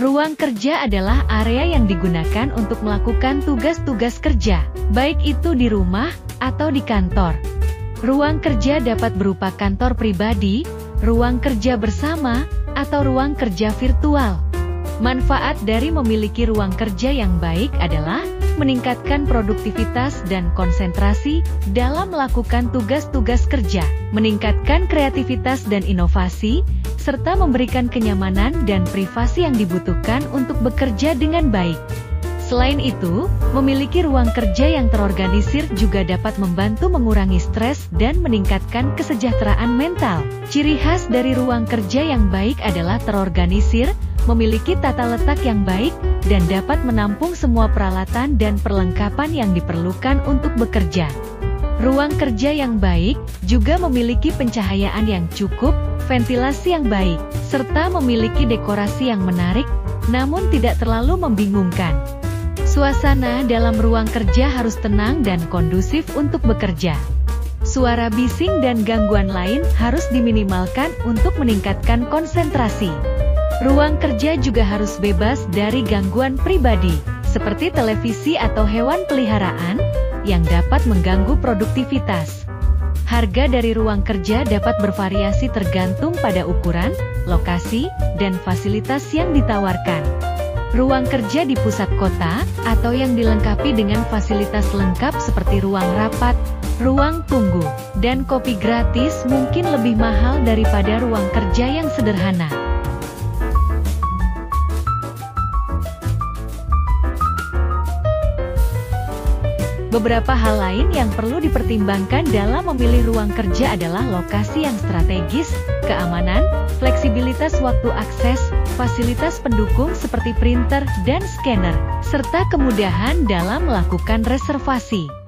Ruang kerja adalah area yang digunakan untuk melakukan tugas-tugas kerja, baik itu di rumah atau di kantor. Ruang kerja dapat berupa kantor pribadi, ruang kerja bersama, atau ruang kerja virtual. Manfaat dari memiliki ruang kerja yang baik adalah meningkatkan produktivitas dan konsentrasi dalam melakukan tugas-tugas kerja, meningkatkan kreativitas dan inovasi, serta memberikan kenyamanan dan privasi yang dibutuhkan untuk bekerja dengan baik. Selain itu, memiliki ruang kerja yang terorganisir juga dapat membantu mengurangi stres dan meningkatkan kesejahteraan mental. Ciri khas dari ruang kerja yang baik adalah terorganisir, memiliki tata letak yang baik, dan dapat menampung semua peralatan dan perlengkapan yang diperlukan untuk bekerja. Ruang kerja yang baik juga memiliki pencahayaan yang cukup, ventilasi yang baik, serta memiliki dekorasi yang menarik, namun tidak terlalu membingungkan. Suasana dalam ruang kerja harus tenang dan kondusif untuk bekerja. Suara bising dan gangguan lain harus diminimalkan untuk meningkatkan konsentrasi. Ruang kerja juga harus bebas dari gangguan pribadi, seperti televisi atau hewan peliharaan, yang dapat mengganggu produktivitas. Harga dari ruang kerja dapat bervariasi tergantung pada ukuran, lokasi, dan fasilitas yang ditawarkan. Ruang kerja di pusat kota, atau yang dilengkapi dengan fasilitas lengkap seperti ruang rapat, ruang tunggu, dan kopi gratis mungkin lebih mahal daripada ruang kerja yang sederhana. Beberapa hal lain yang perlu dipertimbangkan dalam memilih ruang kerja adalah lokasi yang strategis, keamanan, fleksibilitas waktu akses, fasilitas pendukung seperti printer dan scanner, serta kemudahan dalam melakukan reservasi.